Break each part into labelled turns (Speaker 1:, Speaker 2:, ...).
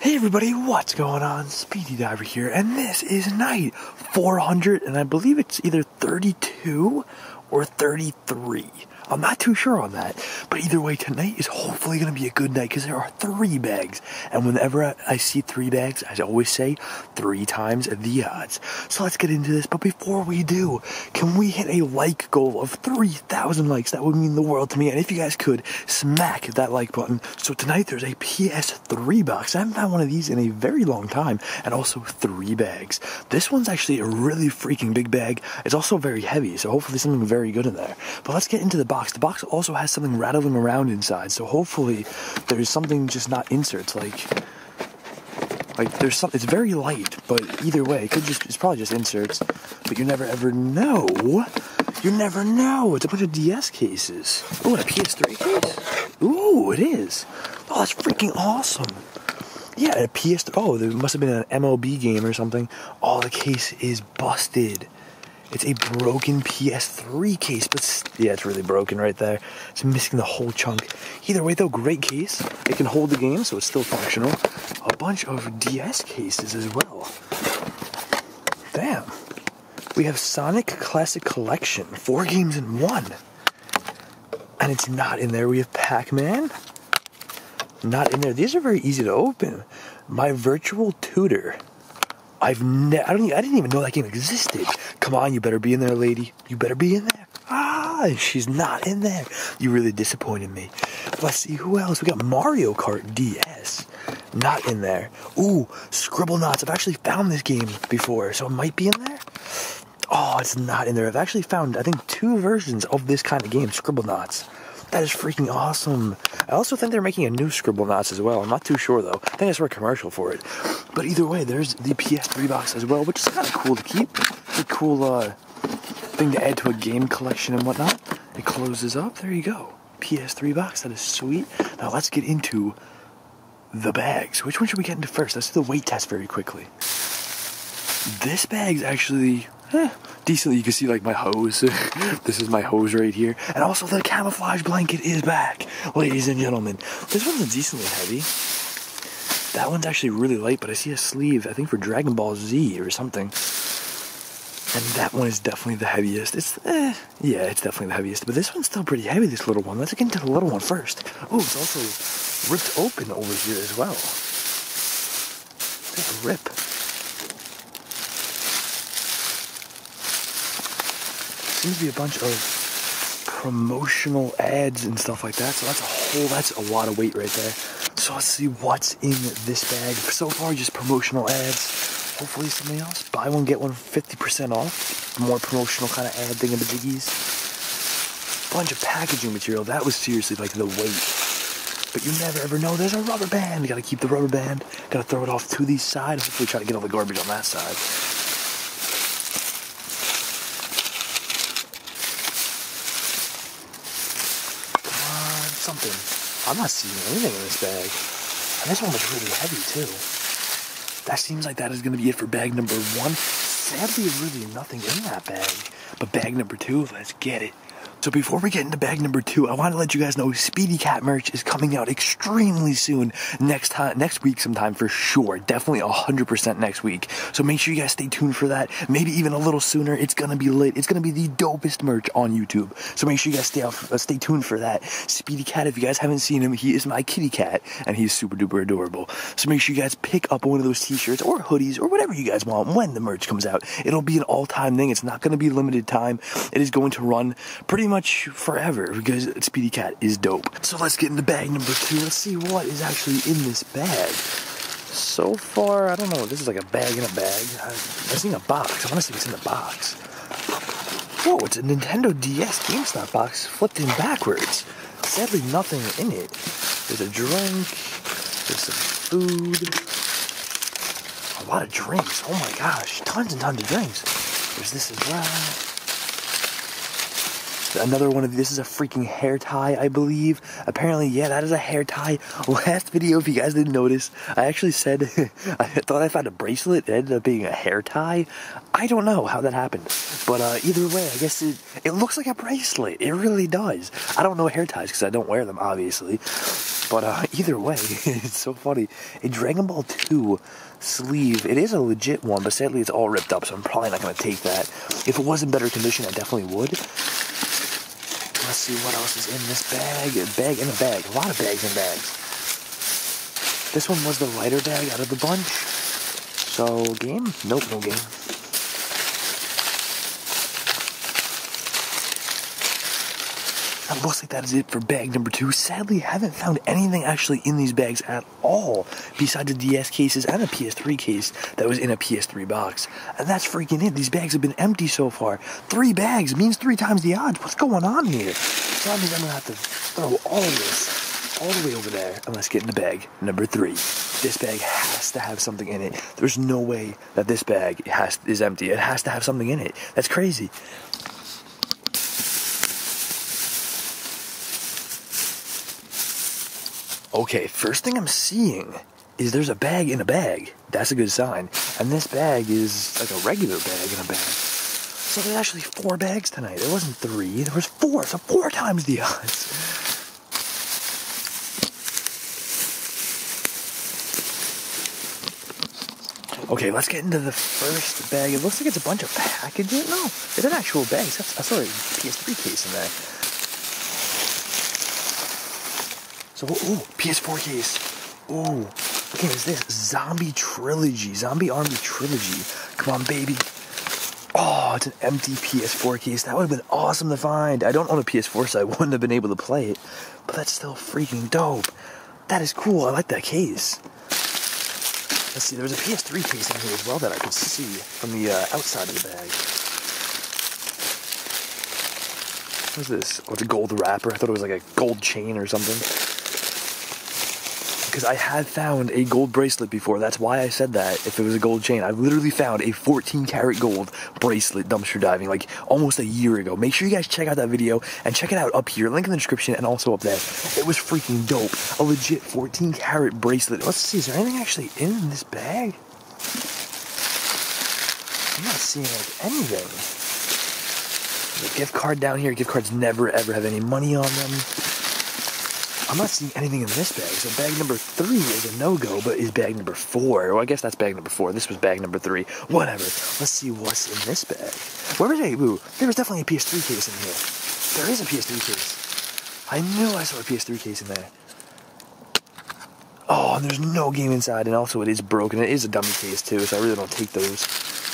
Speaker 1: Hey everybody, what's going on? Speedy Diver here, and this is night 400, and I believe it's either 32 or 33. I'm not too sure on that, but either way, tonight is hopefully going to be a good night because there are three bags. And whenever I see three bags, I always say three times the odds. So let's get into this. But before we do, can we hit a like goal of 3,000 likes? That would mean the world to me. And if you guys could, smack that like button. So tonight there's a PS3 box. I haven't found one of these in a very long time, and also three bags. This one's actually a really freaking big bag. It's also very heavy, so hopefully something very good in there. But let's get into the box box. The box also has something rattling around inside, so hopefully there's something just not inserts. Like, like there's some. It's very light, but either way, it could just. It's probably just inserts. But you never ever know. You never know. It's a bunch of DS cases. Oh, and a PS3 case. Ooh, it is. Oh, that's freaking awesome. Yeah, a PS3. Oh, there must have been an MLB game or something. Oh, the case is busted. It's a broken PS3 case, but yeah, it's really broken right there. It's missing the whole chunk. Either way, though, great case. It can hold the game, so it's still functional. A bunch of DS cases as well. Damn. We have Sonic Classic Collection, four games in one. And it's not in there. We have Pac Man. Not in there. These are very easy to open. My Virtual Tutor. I've ne- I don't even, I didn't even know that game existed. Come on, you better be in there, lady. You better be in there. Ah, she's not in there. You really disappointed me. Let's see who else. We got Mario Kart DS. Not in there. Ooh, Scribble Scribblenauts. I've actually found this game before, so it might be in there. Oh, it's not in there. I've actually found, I think, two versions of this kind of game, Scribble Scribblenauts. That is freaking awesome. I also think they're making a new Scribble Scribblenauts as well. I'm not too sure though. I think I saw a commercial for it. But either way, there's the PS3 box as well, which is kind of cool to keep. It's a cool uh, thing to add to a game collection and whatnot. It closes up. There you go. PS3 box. That is sweet. Now let's get into the bags. Which one should we get into first? Let's do the weight test very quickly. This bag's actually decently. You can see like my hose. this is my hose right here. And also the camouflage blanket is back, ladies and gentlemen. This one's decently heavy. That one's actually really light, but I see a sleeve, I think for Dragon Ball Z or something. And that one is definitely the heaviest. It's, eh, yeah, it's definitely the heaviest. But this one's still pretty heavy, this little one. Let's get into the little one first. Oh, it's also ripped open over here as well. Rip. Seems to be a bunch of promotional ads and stuff like that. So that's a whole, that's a lot of weight right there. So let's see what's in this bag. So far, just promotional ads. Hopefully something else. Buy one, get one 50% off. More promotional kind of ad thingamajiggies. Bunch of packaging material. That was seriously like the weight. But you never ever know. There's a rubber band. You gotta keep the rubber band. Gotta throw it off to the side. Hopefully try to get all the garbage on that side. Something. I'm not seeing anything in this bag. And this one was really heavy too. That seems like that is going to be it for bag number one. Sadly, really nothing in that bag. But bag number two, let's get it. So before we get into bag number two, I want to let you guys know Speedy Cat merch is coming out extremely soon. Next time, next week sometime for sure. Definitely 100% next week. So make sure you guys stay tuned for that. Maybe even a little sooner. It's gonna be lit. It's gonna be the dopest merch on YouTube. So make sure you guys stay off, uh, stay tuned for that. Speedy Cat, if you guys haven't seen him, he is my kitty cat, and he's super duper adorable. So make sure you guys pick up one of those t-shirts or hoodies or whatever you guys want when the merch comes out. It'll be an all-time thing. It's not gonna be limited time. It is going to run pretty much forever because Speedy Cat is dope. So let's get into bag number two. Let's see what is actually in this bag. So far, I don't know. This is like a bag in a bag. I've seen a box. I want to see what's in the box. Whoa, it's a Nintendo DS GameStop box flipped in backwards. Sadly, nothing in it. There's a drink. There's some food. A lot of drinks. Oh my gosh, tons and tons of drinks. There's this as well. Another one of this is a freaking hair tie, I believe. Apparently, yeah, that is a hair tie. Last video, if you guys didn't notice, I actually said I thought I found a bracelet. It ended up being a hair tie. I don't know how that happened, but uh, either way, I guess it it looks like a bracelet. It really does. I don't know hair ties because I don't wear them, obviously. But uh, either way, it's so funny. A Dragon Ball 2 sleeve. It is a legit one, but sadly it's all ripped up, so I'm probably not going to take that. If it was in better condition, I definitely would. Let's see what else is in this bag. Bag in a bag. A lot of bags in bags. This one was the lighter bag out of the bunch. So, game? Nope, no game. That looks like that is it for bag number two. Sadly, haven't found anything actually in these bags at all, besides the DS cases and a PS3 case that was in a PS3 box. And that's freaking it. These bags have been empty so far. Three bags means three times the odds. What's going on here? So I'm gonna have to throw all of this all the way over there and let's get in the bag number three. This bag has to have something in it. There's no way that this bag has is empty. It has to have something in it. That's crazy. Okay, first thing I'm seeing is there's a bag in a bag. That's a good sign. And this bag is like a regular bag in a bag. So there's actually four bags tonight. There wasn't three, there was four. So four times the odds. Okay, let's get into the first bag. It looks like it's a bunch of packages. No, it's an actual bag. I saw a PS3 case in there. So, ooh, PS4 case. Ooh, what game is this? Zombie Trilogy. Zombie Army Trilogy. Come on, baby. Oh, it's an empty PS4 case. That would have been awesome to find. I don't own a PS4, so I wouldn't have been able to play it. But that's still freaking dope. That is cool. I like that case. Let's see, there was a PS3 case in here as well that I could see from the uh, outside of the bag. What's this? Oh, it's a gold wrapper. I thought it was like a gold chain or something because I had found a gold bracelet before. That's why I said that. If it was a gold chain, I literally found a 14 karat gold bracelet dumpster diving like almost a year ago. Make sure you guys check out that video and check it out up here. Link in the description and also up there. It was freaking dope. A legit 14 karat bracelet. Let's see. Is there anything actually in this bag? I'm not seeing like anything. A gift card down here. Gift cards never ever have any money on them. I'm not seeing anything in this bag. So bag number three is a no-go, but is bag number four. Well, I guess that's bag number four. This was bag number three. Whatever. Let's see what's in this bag. Where was it? Ooh, there was definitely a PS3 case in here. There is a PS3 case. I knew I saw a PS3 case in there. Oh, and there's no game inside, and also it is broken. It is a dummy case too, so I really don't take those.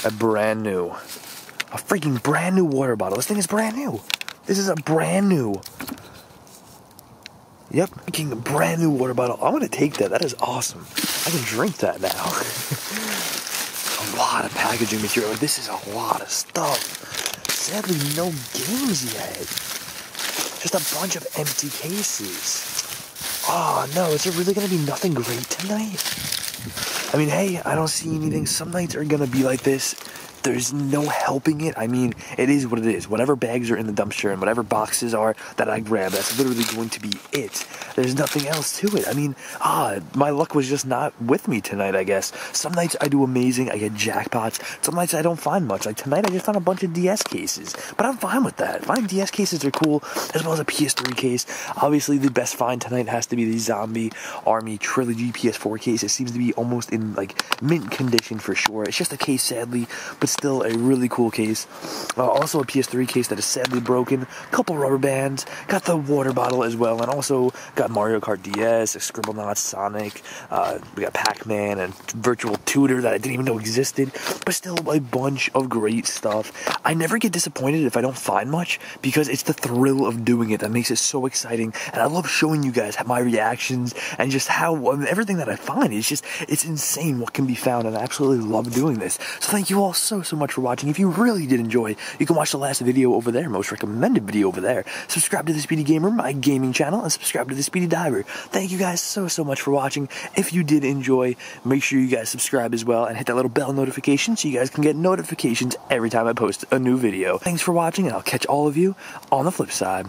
Speaker 1: A brand new, a freaking brand new water bottle. This thing is brand new. This is a brand new Yep, making a brand new water bottle. I'm gonna take that. That is awesome. I can drink that now. a lot of packaging material. This is a lot of stuff. Sadly, no games yet. Just a bunch of empty cases. Oh no, is there really gonna be nothing great tonight? I mean, hey, I don't see anything. Some nights are gonna be like this there's no helping it. I mean, it is what it is. Whatever bags are in the dumpster and whatever boxes are that I grab, that's literally going to be it. There's nothing else to it. I mean, ah, my luck was just not with me tonight, I guess. Some nights I do amazing, I get jackpots. Some nights I don't find much. Like tonight I just found a bunch of DS cases. But I'm fine with that. Finding DS cases are cool, as well as a PS3 case. Obviously, the best find tonight has to be the Zombie Army Trilogy PS4 case. It seems to be almost in like mint condition for sure. It's just a case, sadly, but still a really cool case. Uh, also a PS3 case that is sadly broken. Couple rubber bands. Got the water bottle as well, and also got Mario Kart DS, Scribblenauts, Sonic. Uh, we got Pac-Man and Virtual Tutor that I didn't even know existed. But still a bunch of great stuff. I never get disappointed if I don't find much because it's the thrill of doing it that makes it so exciting. And I love showing you guys my reactions and just how everything that I find. It's just it's insane what can be found, and I absolutely love doing this. So thank you all so so, so much for watching. If you really did enjoy, you can watch the last video over there, most recommended video over there. Subscribe to the Speedy Gamer, my gaming channel, and subscribe to the Speedy Diver. Thank you guys so, so much for watching. If you did enjoy, make sure you guys subscribe as well and hit that little bell notification so you guys can get notifications every time I post a new video. Thanks for watching, and I'll catch all of you on the flip side.